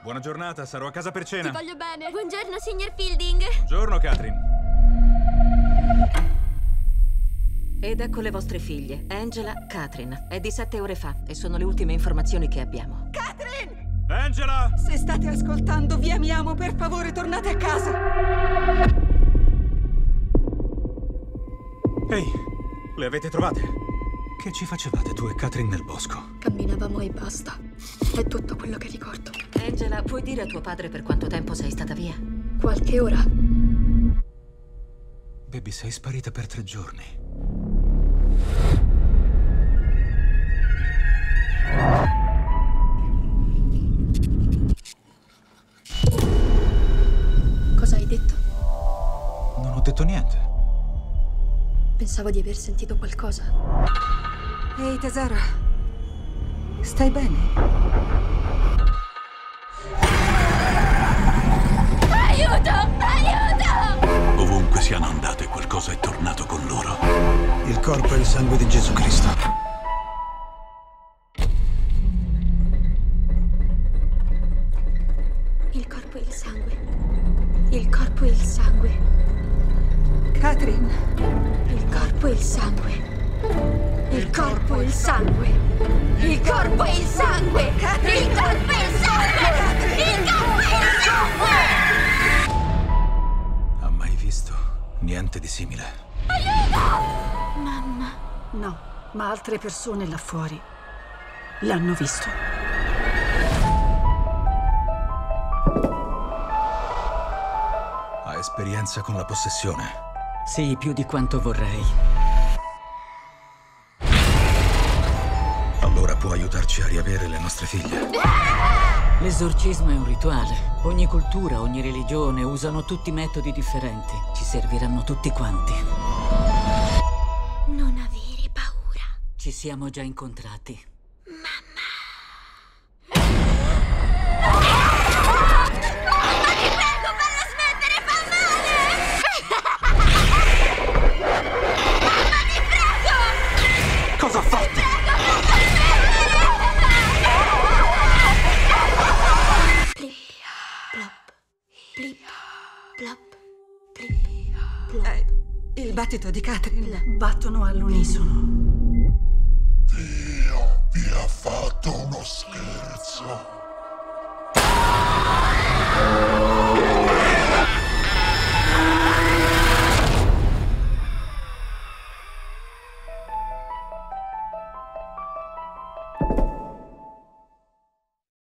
Buona giornata, sarò a casa per cena. Ti voglio bene. Buongiorno, signor Fielding. Buongiorno, Catherine. Ed ecco le vostre figlie, Angela, Catherine. È di sette ore fa e sono le ultime informazioni che abbiamo. Catherine! Angela! Se state ascoltando, vi amiamo, per favore tornate a casa. Ehi, le avete trovate? Che ci facevate tu e Catherine nel bosco? Camminavamo e basta. È tutto quello che ricordo. Angela, puoi dire a tuo padre per quanto tempo sei stata via? Qualche ora. Baby, sei sparita per tre giorni. Cosa hai detto? Non ho detto niente. Pensavo di aver sentito qualcosa. Ehi, tesoro. Stai bene? Aiuto! Ovunque siano andate, qualcosa è tornato con loro. Il corpo e il sangue di Gesù Cristo. Il corpo e il sangue. Il corpo e il sangue. Catherine, Il corpo e il sangue. Il corpo e il sangue. Il corpo e il sangue! Il corpo visto niente di simile? no, ma altre persone là fuori l'hanno visto. Ha esperienza con la possessione. Sì, più di quanto vorrei. Può aiutarci a riavere le nostre figlie. L'esorcismo è un rituale. Ogni cultura, ogni religione usano tutti metodi differenti. Ci serviranno tutti quanti. Non avere paura. Ci siamo già incontrati. Plop. Plip. Plop. Plip. Plop. Eh, il battito di Catherine battono all'unisono. Dio vi ha fatto uno scherzo.